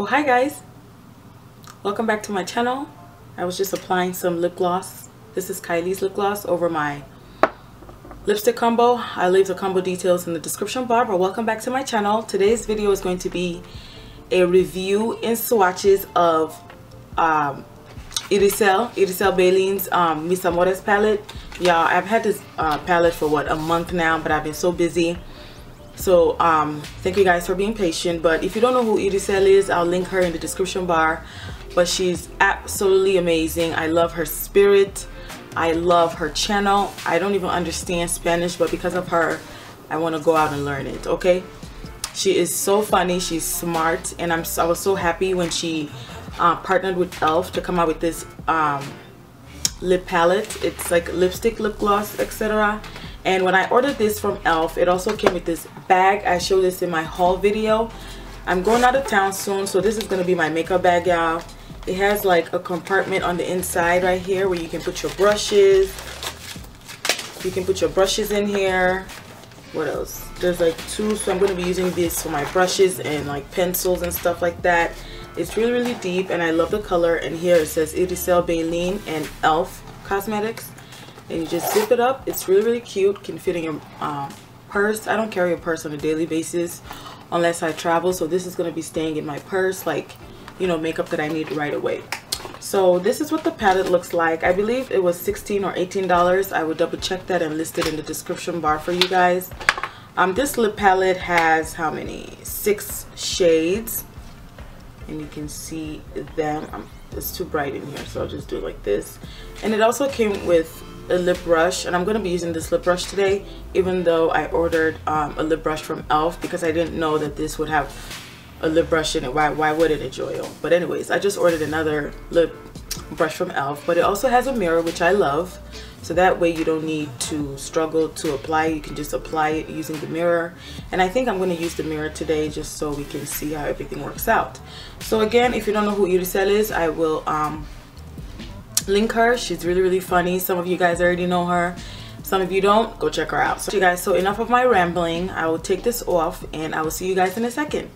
Oh hi guys. Welcome back to my channel. I was just applying some lip gloss. This is Kylie's lip gloss over my lipstick combo. I leave the combo details in the description bar but welcome back to my channel. Today's video is going to be a review in swatches of um, Irisel, Irisel Beilin's um, Amores palette. Y'all, I've had this uh, palette for what, a month now, but I've been so busy. So, um, thank you guys for being patient. But if you don't know who Irisel is, I'll link her in the description bar. But she's absolutely amazing. I love her spirit. I love her channel. I don't even understand Spanish, but because of her, I want to go out and learn it, okay? She is so funny. She's smart. And I'm, I was so happy when she uh, partnered with e.l.f. to come out with this um, lip palette. It's like lipstick, lip gloss, etc. And when I ordered this from e.l.f., it also came with this bag. I showed this in my haul video. I'm going out of town soon, so this is going to be my makeup bag, y'all. It has like a compartment on the inside right here where you can put your brushes. You can put your brushes in here. What else? There's like two, so I'm going to be using this for my brushes and like pencils and stuff like that. It's really, really deep and I love the color. And here it says Irisel Beilin and e.l.f. Cosmetics. And you just zip it up. It's really, really cute. Can fit in your um, purse. I don't carry a purse on a daily basis unless I travel. So this is going to be staying in my purse like, you know, makeup that I need right away. So this is what the palette looks like. I believe it was 16 or $18. I will double check that and list it in the description bar for you guys. Um, this lip palette has how many? Six shades and you can see them I'm, it's too bright in here so I'll just do it like this and it also came with a lip brush and I'm going to be using this lip brush today even though I ordered um, a lip brush from e.l.f. because I didn't know that this would have a lip brush in it why, why would it enjoy but anyways I just ordered another lip brush from e.l.f. but it also has a mirror which I love so that way you don't need to struggle to apply you can just apply it using the mirror and I think I'm going to use the mirror today just so we can see how everything works out so again if you don't know who Irisel is I will um, link her. She's really really funny. Some of you guys already know her. Some of you don't go check her out. So you guys so enough of my rambling. I will take this off and I will see you guys in a second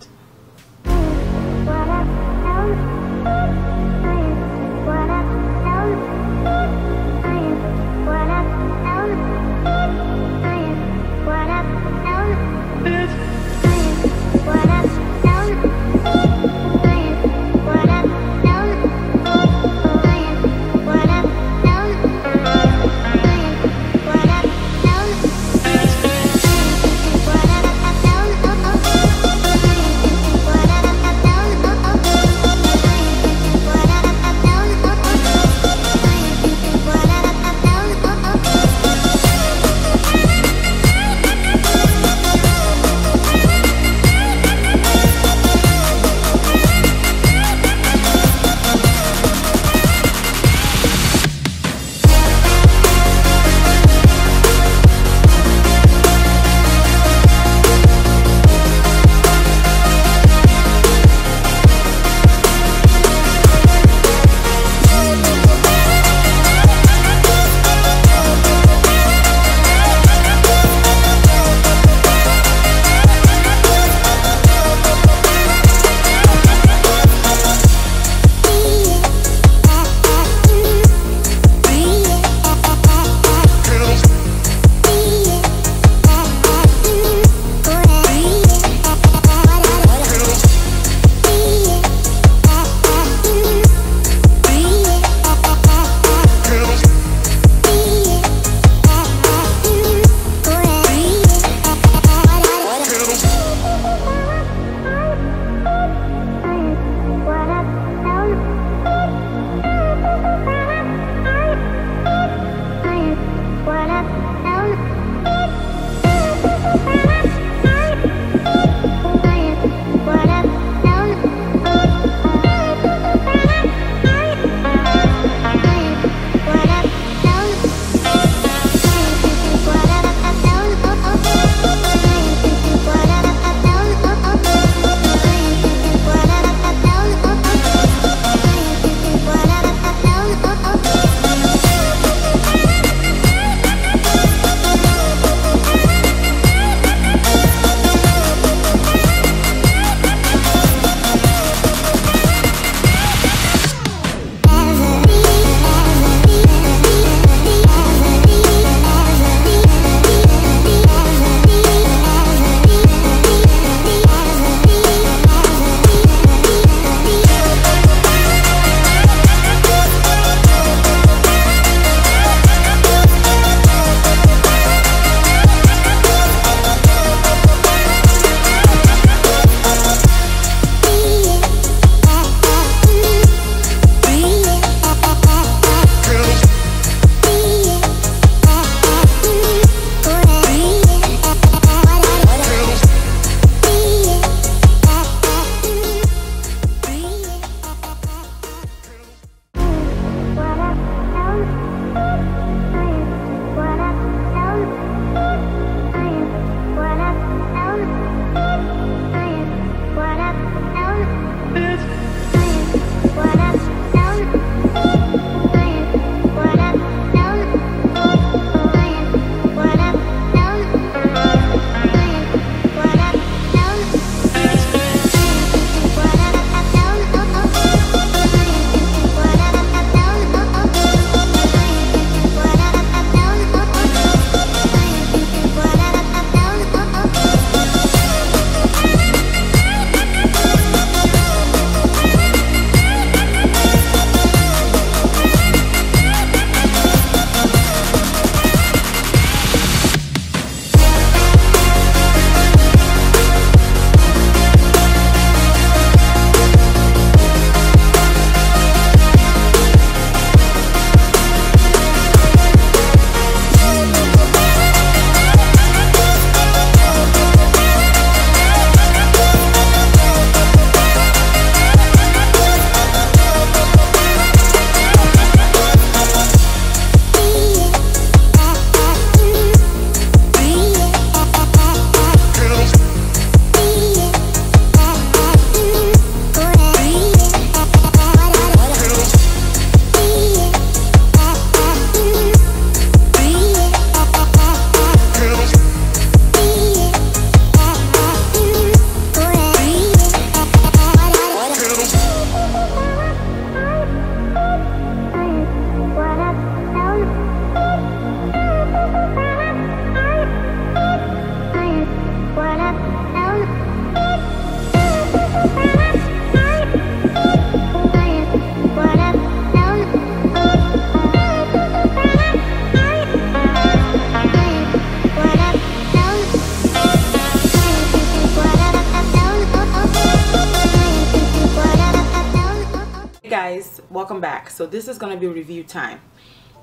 welcome back. So this is going to be review time.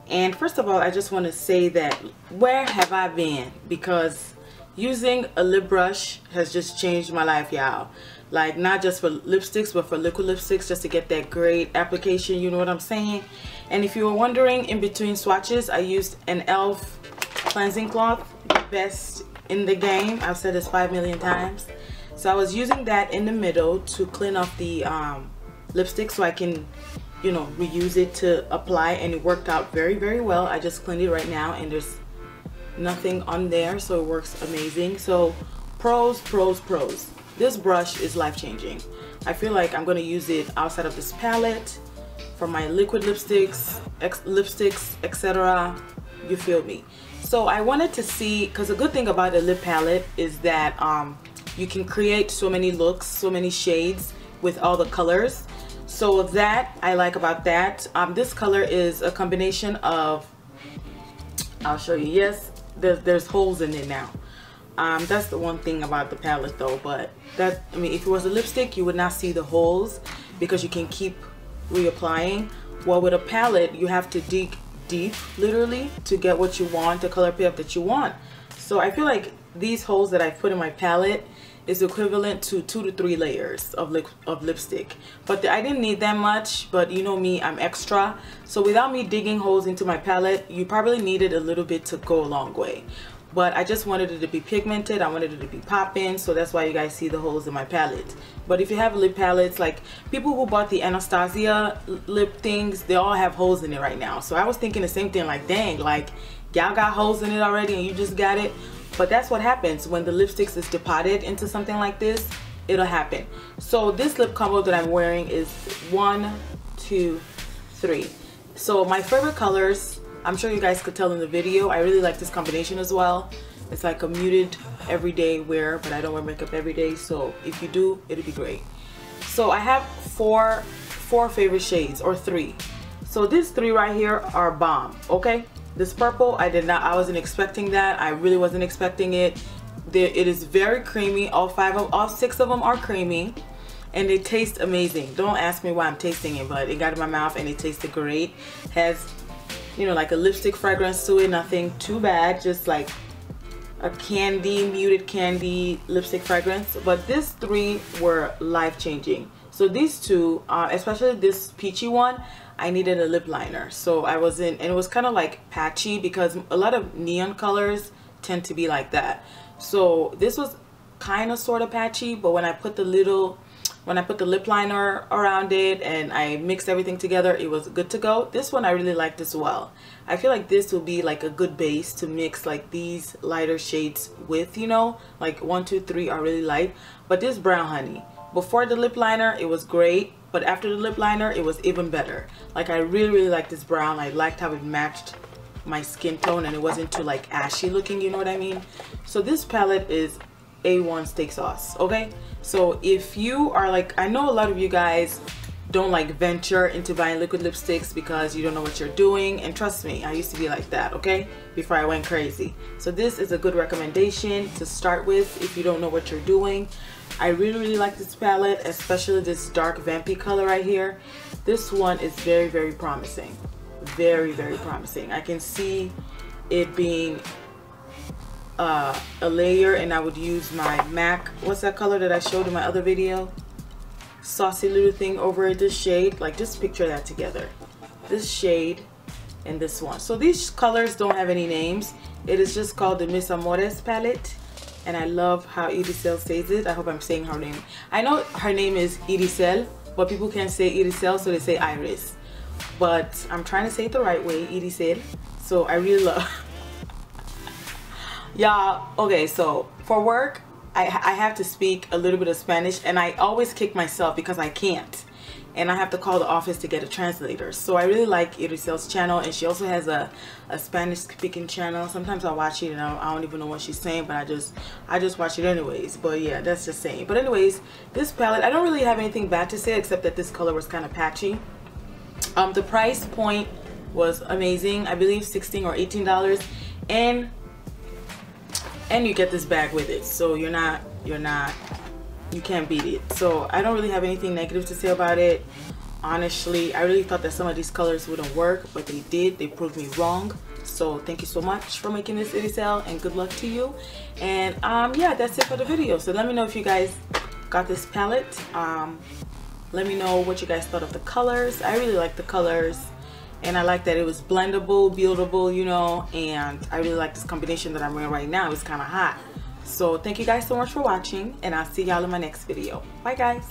And first of all I just want to say that where have I been? Because using a lip brush has just changed my life y'all. Like not just for lipsticks but for liquid lipsticks just to get that great application you know what I'm saying? And if you were wondering in between swatches I used an e.l.f. cleansing cloth best in the game. I've said this five million times. So I was using that in the middle to clean off the um, lipstick so I can you know reuse it to apply and it worked out very very well. I just cleaned it right now and there's nothing on there so it works amazing. So pros pros pros. This brush is life-changing. I feel like I'm gonna use it outside of this palette for my liquid lipsticks lipsticks etc you feel me? So I wanted to see because the good thing about a lip palette is that um, you can create so many looks so many shades with all the colors so that I like about that um, this color is a combination of I'll show you yes there's, there's holes in it now. Um, that's the one thing about the palette though but that I mean if it was a lipstick you would not see the holes because you can keep reapplying. Well with a palette you have to dig deep literally to get what you want the color payoff that you want. So I feel like these holes that I put in my palette is equivalent to two to three layers of, lip of lipstick. But the, I didn't need that much but you know me I'm extra. So without me digging holes into my palette you probably needed a little bit to go a long way. But I just wanted it to be pigmented I wanted it to be popping so that's why you guys see the holes in my palette. But if you have lip palettes like people who bought the Anastasia lip things they all have holes in it right now. So I was thinking the same thing like dang like y'all got holes in it already and you just got it but that's what happens when the lipsticks is deposited into something like this it'll happen. So this lip combo that I'm wearing is one two three. So my favorite colors I'm sure you guys could tell in the video I really like this combination as well. It's like a muted everyday wear but I don't wear makeup every day so if you do it'll be great. So I have four four favorite shades or three. So these three right here are bomb okay this purple, I did not, I wasn't expecting that. I really wasn't expecting it. it is very creamy. All five of, all six of them are creamy and they taste amazing. Don't ask me why I'm tasting it, but it got in my mouth and it tasted great. Has, you know, like a lipstick fragrance to it. Nothing too bad, just like a candy, muted candy lipstick fragrance. But these three were life-changing. So these two, uh, especially this peachy one, I needed a lip liner. So I was in, and it was kind of like patchy because a lot of neon colors tend to be like that. So this was kind of sort of patchy, but when I put the little, when I put the lip liner around it and I mixed everything together, it was good to go. This one I really liked as well. I feel like this will be like a good base to mix like these lighter shades with, you know, like one, two, three are really light, but this brown honey, before the lip liner, it was great but after the lip liner it was even better. Like I really really like this brown. I liked how it matched my skin tone and it wasn't too like ashy looking you know what I mean? So this palette is a1 steak sauce okay? So if you are like I know a lot of you guys don't like venture into buying liquid lipsticks because you don't know what you're doing and trust me I used to be like that okay? Before I went crazy. So this is a good recommendation to start with if you don't know what you're doing I really, really like this palette, especially this dark vampy color right here. This one is very, very promising. Very, very promising. I can see it being uh, a layer and I would use my MAC, what's that color that I showed in my other video? Saucy little thing over this shade. Like just picture that together. This shade and this one. So these colors don't have any names. It is just called the Mis Amores palette and I love how Edicel says it. I hope I'm saying her name. I know her name is Edicel, but people can't say Edicel, so they say Iris. But I'm trying to say it the right way, Edicel. So I really love. Y'all, okay, so for work, I, I have to speak a little bit of Spanish, and I always kick myself because I can't and I have to call the office to get a translator. So I really like Irisel's channel and she also has a, a Spanish speaking channel. Sometimes I watch it and I, I, don't even know what she's saying but I just I just watch it anyways. But yeah, that's just saying. But anyways, this palette, I don't really have anything bad to say except that this color was kind of patchy. Um, the price point was amazing. I believe 16 or $18 and and you get this bag with it. So you're not you're not you can't beat it. So I don't really have anything negative to say about it. Honestly I really thought that some of these colors wouldn't work but they did. They proved me wrong. So thank you so much for making this itty sale and good luck to you. And um yeah that's it for the video. So let me know if you guys got this palette. Um let me know what you guys thought of the colors. I really like the colors and I like that it was blendable buildable you know and I really like this combination that I'm wearing right now. It's kind of hot so thank you guys so much for watching and I'll see y'all in my next video. Bye guys